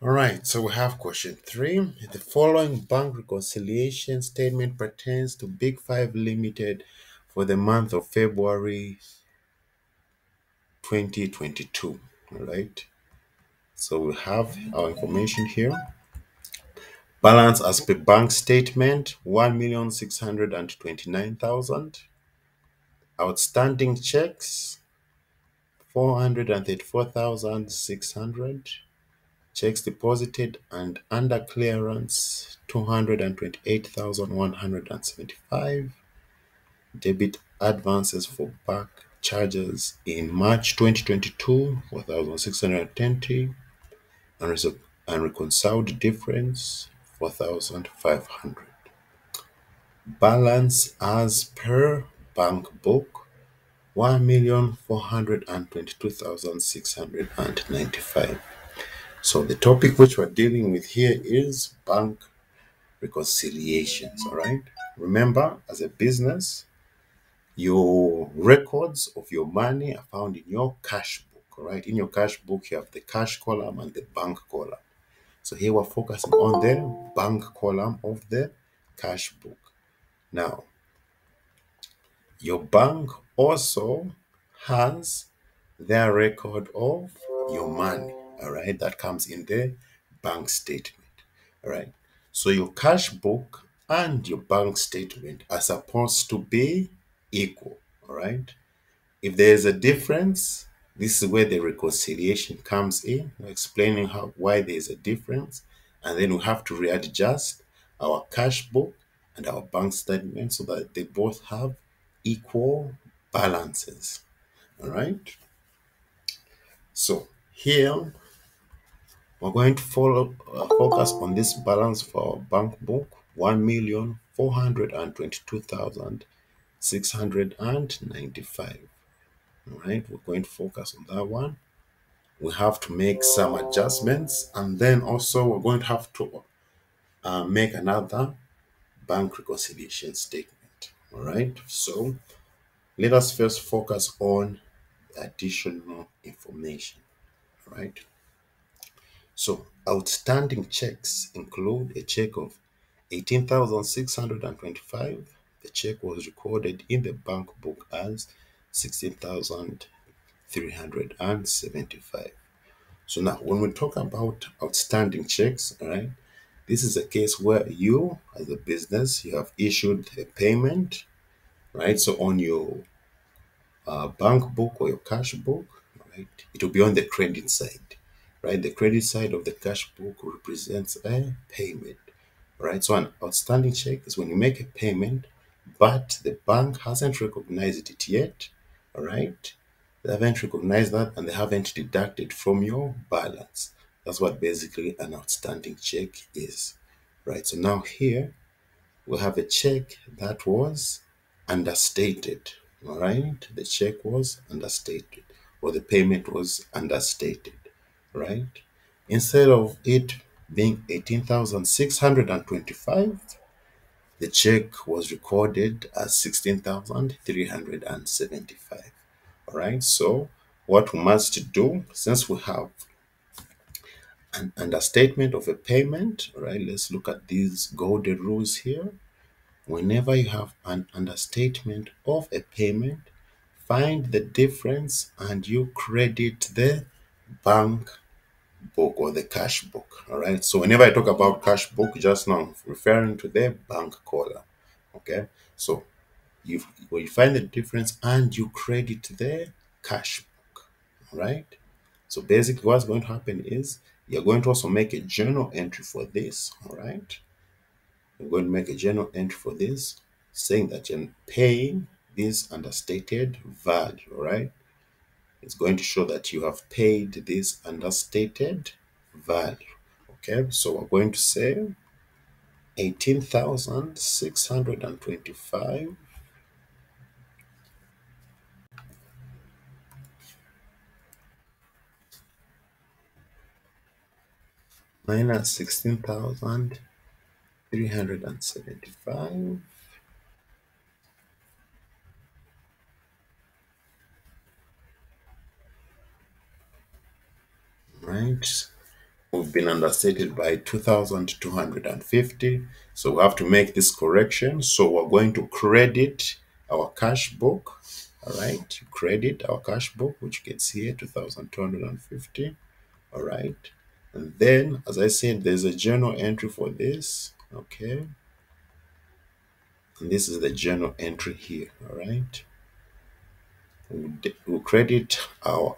All right, so we have question three. The following bank reconciliation statement pertains to Big Five Limited for the month of February 2022. All right, so we have our information here. Balance as per bank statement 1,629,000. Outstanding checks 434,600. Checks deposited and under clearance 228,175. Debit advances for bank charges in March 2022 4,620 and, reconciled difference 4,500. Balance as per bank book 1,422,695. So the topic which we're dealing with here is bank reconciliations. All right. Remember, as a business, your records of your money are found in your cash book. All right. In your cash book, you have the cash column and the bank column. So here we're focusing on the bank column of the cash book. Now, your bank also has their record of your money. All right, that comes in the bank statement. All right, so your cash book and your bank statement are supposed to be equal. All right, if there is a difference, this is where the reconciliation comes in, explaining how why there is a difference, and then we have to readjust our cash book and our bank statement so that they both have equal balances. All right. So here we're going to follow uh, focus on this balance for our bank book one million four hundred and twenty-two thousand six hundred and ninety-five. All right, we're going to focus on that one. We have to make some adjustments, and then also we're going to have to uh, make another bank reconciliation statement. All right, so let us first focus on additional information. All right. So outstanding checks include a check of 18,625. The check was recorded in the bank book as 16,375. So now when we talk about outstanding checks, right, this is a case where you as a business you have issued a payment, right? So on your uh, bank book or your cash book, right? It will be on the credit side, right? The credit side of the cash book represents a payment, right? So an outstanding check is when you make a payment, but the bank hasn't recognized it yet, all right? They haven't recognized that and they haven't deducted from your balance. That's what basically an outstanding check is, right? So now here we have a check that was understated. All right, the check was understated, or the payment was understated, right? Instead of it being 18,625, the check was recorded as 16,375. All right, so what we must do since we have an understatement of a payment, right, let's look at these golden rules here. Whenever you have an understatement of a payment, find the difference and you credit the bank book or the cash book. All right. So whenever I talk about cash book, just now I'm referring to the bank column. Okay. So you you find the difference and you credit the cash book. All right. So basically, what's going to happen is you're going to also make a journal entry for this. All right. You're going to make a journal entry for this, saying that you're paying this understated value. All right. It's going to show that you have paid this understated value. Okay. So we're going to say 18,625 minus 16,375 right we've been understated by 2,250. So we have to make this correction. So we're going to credit our cash book. All right, credit our cash book, which see here, 2,250. All right. And then, as I said, there's a journal entry for this. Okay. And this is the journal entry here. All right. We'll credit our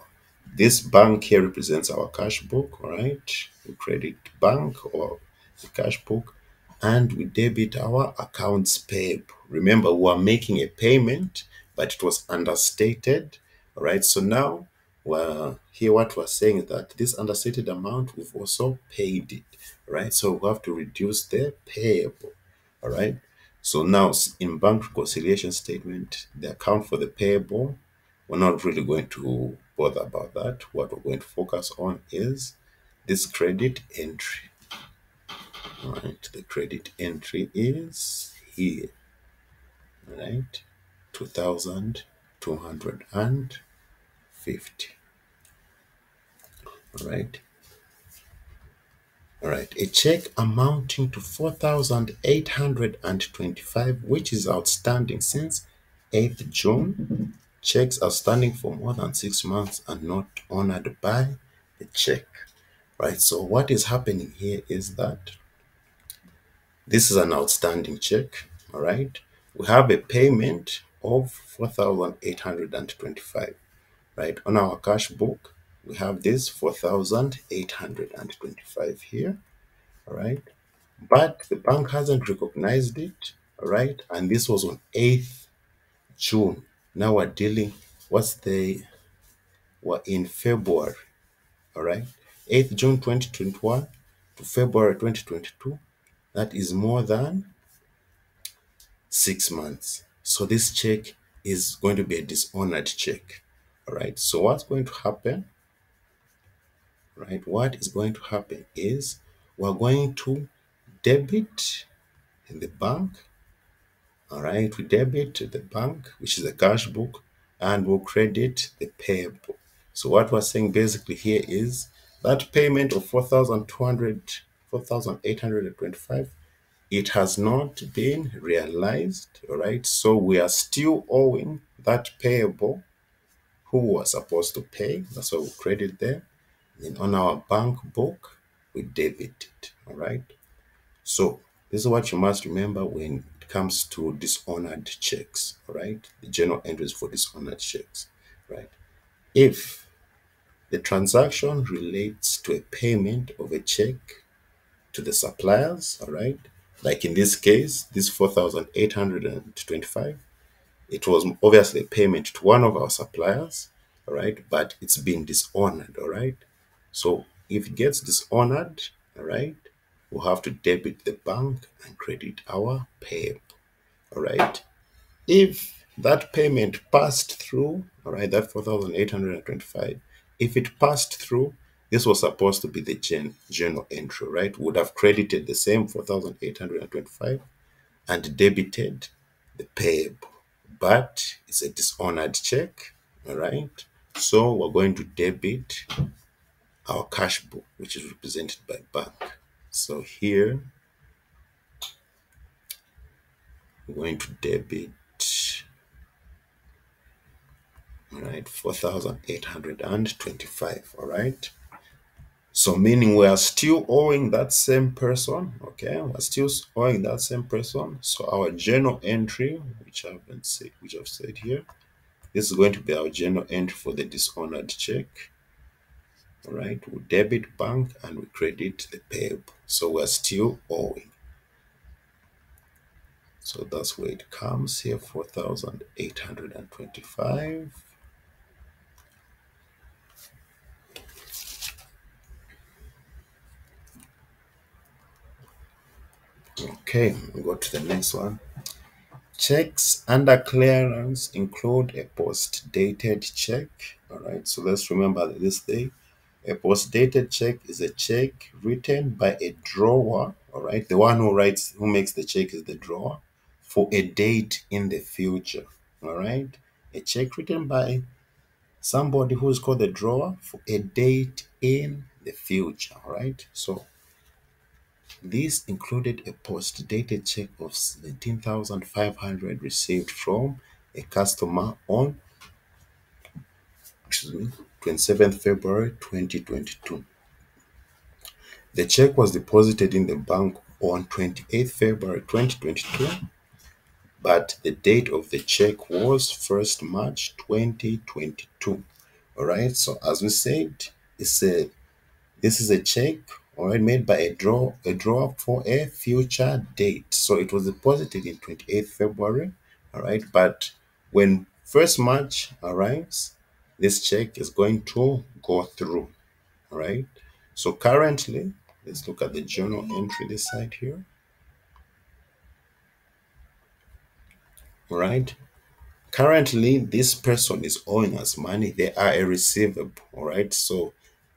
this bank here represents our cash book, right? We credit bank or the cash book, and we debit our accounts payable. Remember, we are making a payment, but it was understated, right? So now, well, here what we're saying is that this understated amount, we've also paid it, right? So we have to reduce the payable, all right? So now in bank reconciliation statement, the account for the payable, we're not really going to bother about that. What we're going to focus on is this credit entry. All right, the credit entry is here. All right, 2,250. All right. All right, a check amounting to 4,825, which is outstanding since 8th June Checks outstanding for more than six months are not honored by the check. Right? So, what is happening here is that this is an outstanding check. All right. We have a payment of 4,825. Right? On our cash book, we have this 4,825 here. All right. But the bank hasn't recognized it. All right. And this was on 8th June. Now we're dealing, what's the, we're in February, all right? 8th June 2021 to February 2022, that is more than six months. So this check is going to be a dishonored check, all right? So what's going to happen, right? What is going to happen is we're going to debit in the bank all right, we debit the bank, which is the cash book, and we'll credit the payable. So what we're saying basically here is that payment of 4,200, 4,825, it has not been realized. All right, so we are still owing that payable who was supposed to pay. That's why we credit there. Then on our bank book, we debit it. All right. So this is what you must remember when comes to dishonored checks, right? The journal entries for dishonored checks, right? If the transaction relates to a payment of a check to the suppliers, all right? Like in this case, this 4,825, it was obviously a payment to one of our suppliers, all right? But it's been dishonored, all right? So if it gets dishonored, all right, we'll have to debit the bank and credit our payable. All right. If that payment passed through, all right, that 4,825, if it passed through, this was supposed to be the gen, journal entry, right? Would have credited the same 4,825 and debited the payable. But it's a dishonored check, all right? So we're going to debit our cash book, which is represented by bank. So here, we're going to debit, all right, 4,825, all right? So meaning we are still owing that same person, okay? We're still owing that same person. So our journal entry, which I've been said, which I've said here, this is going to be our journal entry for the dishonored check. Right, we debit bank and we credit the payable. So we're still owing. So that's where it comes here, 4,825. Okay, we go to the next one. Checks under clearance include a post-dated check. All right, so let's remember this thing. A post-dated check is a check written by a drawer. All right, the one who writes, who makes the check is the drawer for a date in the future. All right, a check written by somebody who is called the drawer for a date in the future. All right. So this included a post-dated check of 17,500 received from a customer on excuse me 27th February 2022. The check was deposited in the bank on 28th February 2022, but the date of the check was 1st March 2022. All right, so as we said, it's a this is a check all right made by a draw a draw for a future date. So it was deposited in 28th February, all right, but when 1st March arrives, this check is going to go through. All right. So currently, let's look at the journal entry this side here. All right. Currently, this person is owing us money. They are a receivable. All right. So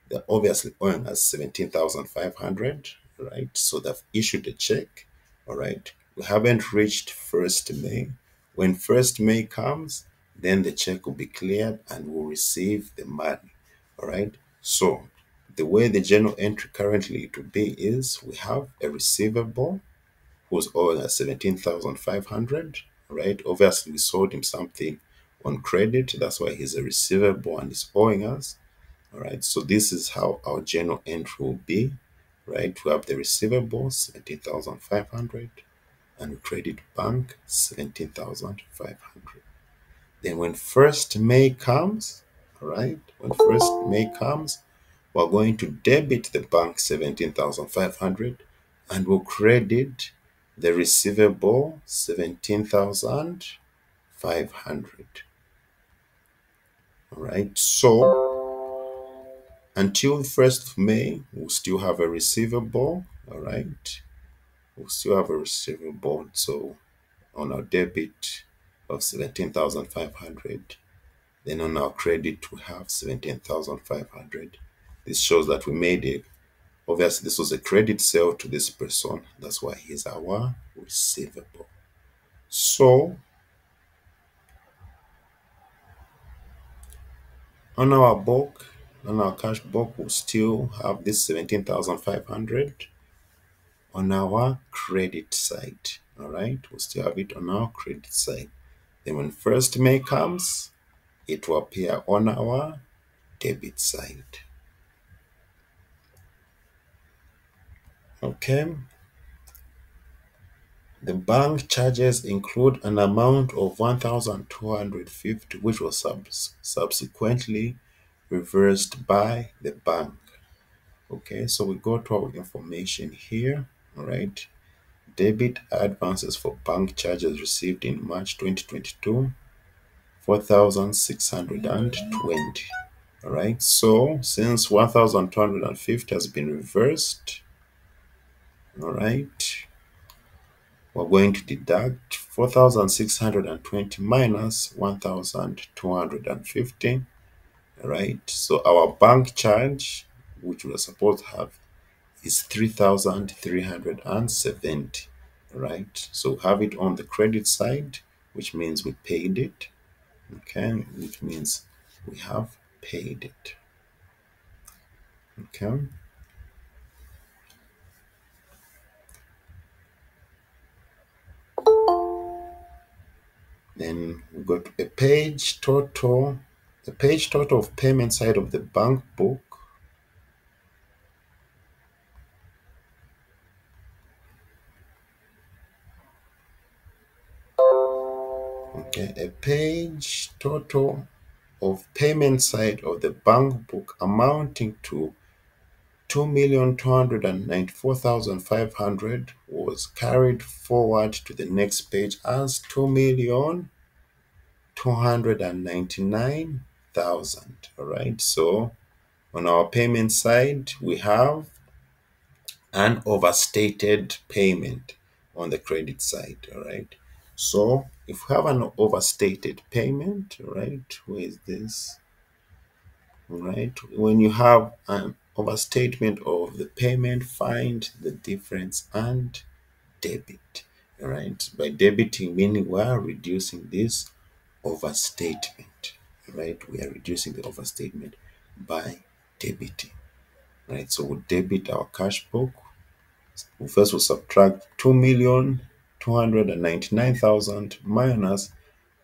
they're obviously owing us 17,500. Right. So they've issued a check. All right. We haven't reached 1st May. When 1st May comes, then the check will be cleared and we'll receive the money. All right. So the way the journal entry currently to be is we have a receivable who's owing us 17,500. Right. Obviously, we sold him something on credit. That's why he's a receivable and he's owing us. All right. So this is how our journal entry will be. Right. We have the receivable 17,500 and credit bank 17,500. Then when first May comes, all right, when first May comes, we're going to debit the bank 17,500 and we'll credit the receivable 17,500. All right, so until 1st of May, we'll still have a receivable. All right, we'll still have a receivable. So on our debit of 17,500, then on our credit, we have 17,500. This shows that we made it. Obviously, this was a credit sale to this person. That's why he's our receivable. So, on our book, on our cash book, we'll still have this 17,500 on our credit side. All right, we'll still have it on our credit side. Then when first May comes, it will appear on our debit side. Okay. The bank charges include an amount of 1,250, which was subs- subsequently reversed by the bank. Okay, so we go to our information here. All right. Debit advances for bank charges received in March 2022 4,620. All right, so since 1,250 has been reversed, all right, we're going to deduct 4,620 minus 1,250. All right, so our bank charge, which we're supposed to have, is 3,370. Right, so have it on the credit side, which means we paid it. Okay, which means we have paid it. Okay. Then we got a page total, the page total of payment side of the bank book. Page total of payment side of the bank book amounting to 2,294,500 was carried forward to the next page as 2,299,000. All right, so on our payment side, we have an overstated payment on the credit side. All right, so if we have an overstated payment, right, where is this? right, when you have an overstatement of the payment, find the difference and debit. right? by debiting, meaning we are reducing this overstatement. Right, we are reducing the overstatement by debiting. right? So we debit our cash book. We first will subtract two million two hundred and ninety nine thousand minus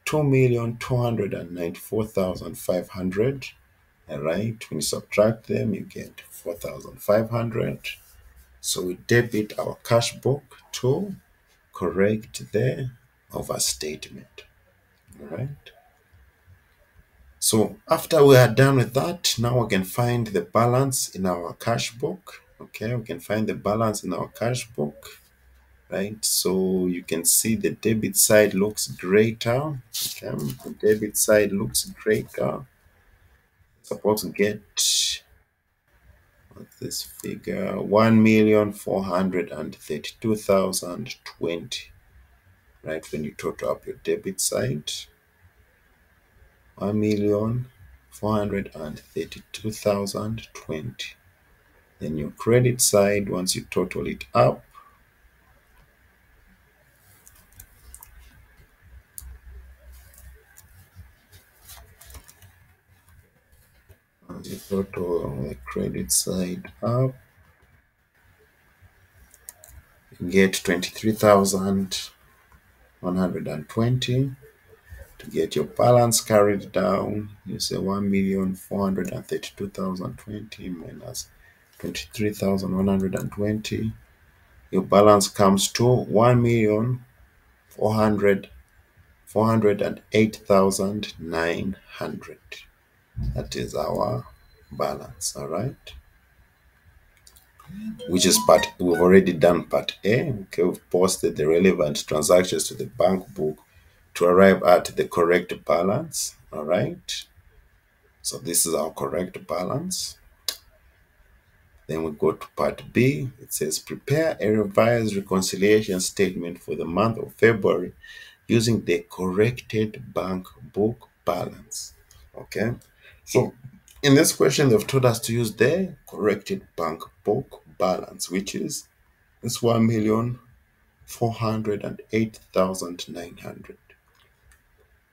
two million two hundred and ninety four thousand five hundred. All right, when you subtract them, you get four thousand five hundred. So we debit our cash book to correct the overstatement. All right. So after we are done with that, now we can find the balance in our cash book. Okay, we can find the balance in our cash book, right? So you can see the debit side looks greater. Okay, the debit side looks greater. Supposed to get what's this figure? One million four hundred and thirty-two thousand twenty. Right when you total up your debit side one million four hundred and thirty-two thousand twenty. Then your credit side, once you total it up, once you total um, the credit side up, you get twenty-three thousand one hundred and twenty to get your balance carried down, you say 1,432,020 minus 23,120. Your balance comes to 1,408,900. That is our balance, all right? Which is part, we've already done part A. Okay, we've posted the relevant transactions to the bank book to arrive at the correct balance. All right. So this is our correct balance. Then we go to part B. It says prepare a revised reconciliation statement for the month of February using the corrected bank book balance. Okay. So in this question, they've told us to use the corrected bank book balance, which is this one million four hundred and eight thousand nine hundred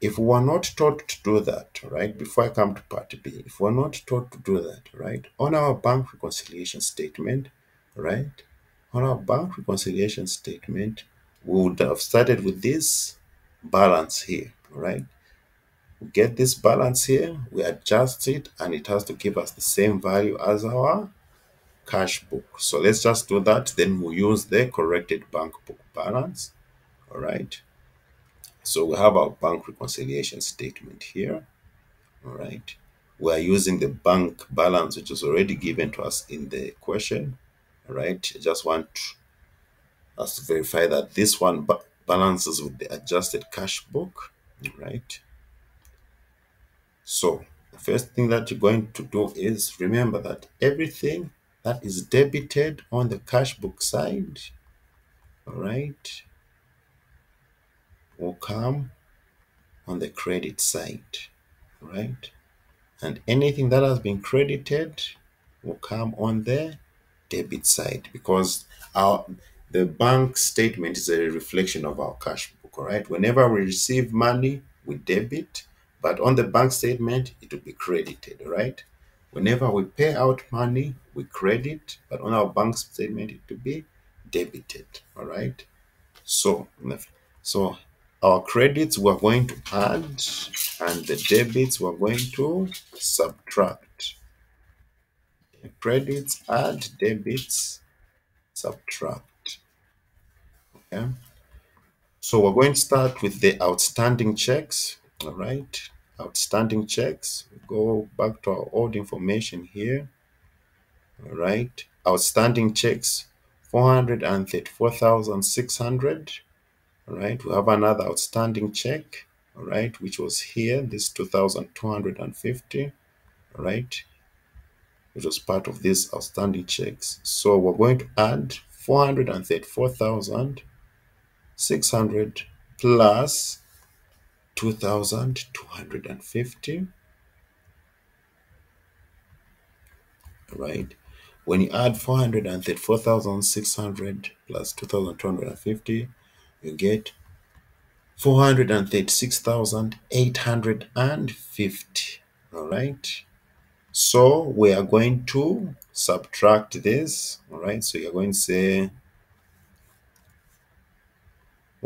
if we're not taught to do that, right, before I come to part B, if we're not taught to do that, right, on our bank reconciliation statement, right, on our bank reconciliation statement, we would have started with this balance here, right? We get this balance here, we adjust it, and it has to give us the same value as our cash book. So let's just do that. Then we'll use the corrected bank book balance, all right? So we have our bank reconciliation statement here. All right. We are using the bank balance, which is already given to us in the question. All right. I just want us to verify that this one balances with the adjusted cash book. All right. So the first thing that you're going to do is remember that everything that is debited on the cash book side, all right, will come on the credit side, right? And anything that has been credited will come on the debit side because our the bank statement is a reflection of our cash book, all right? Whenever we receive money, we debit, but on the bank statement, it will be credited, right? Whenever we pay out money, we credit, but on our bank statement, it will be debited, all right? So, so our credits we're going to add and the debits we're going to subtract. Credits add, debits subtract. Okay. So we're going to start with the outstanding checks. All right. Outstanding checks. Go back to our old information here. All right. Outstanding checks 434,600 all right. We have another outstanding check. All right. Which was here. This 2250 all right. Which was part of this outstanding checks. So we're going to add 434,600 plus 2250 all right when you add 434,600 plus 2250 you get 436,850. All right. So we are going to subtract this, all right? So you're going to say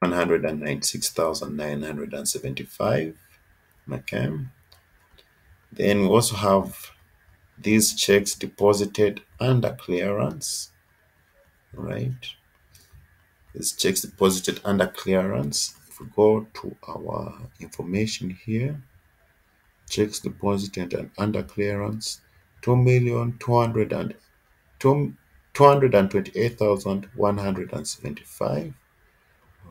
196,975. Okay. Then we also have these checks deposited under clearance, right? These checks deposited under clearance. If we go to our information here, checks deposited and under clearance, 2,228,175.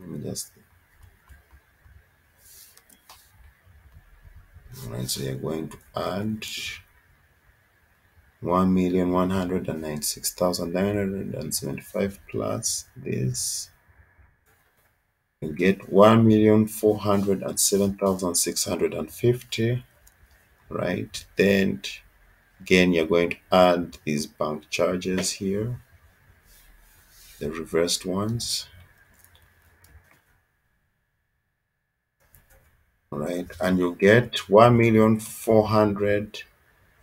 let me just all right so you're going to add one million one hundred and ninety six thousand nine hundred and seventy five plus this. You get one million four hundred and seven thousand six hundred and fifty right? Then again you're going to add these bank charges here the reversed ones all right and you get one million four hundred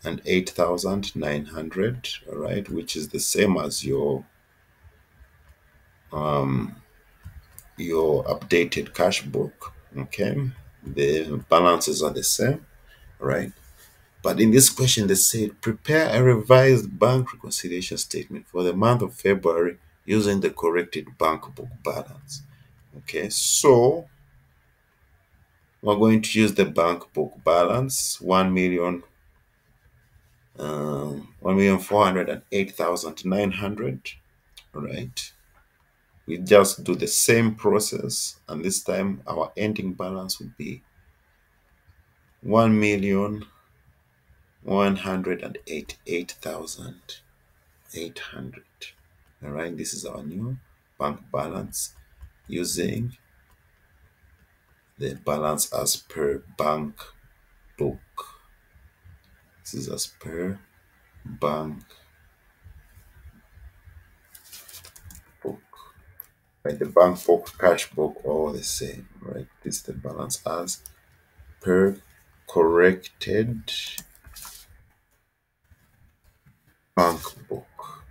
and eight thousand nine hundred all right which is the same as your um your updated cash book okay? The balances are the same right but in this question they said prepare a revised bank reconciliation statement for the month of february using the corrected bank book balance. Okay so we're going to use the bank book balance 1 million um, 1,408,900 all right we just do the same process and this time our ending balance would be 1 million 188,800 all right this is our new bank balance using the balance as per bank book. This is as per bank book. Right, the bank book, cash book, all the same, right? This is the balance as per corrected bank book.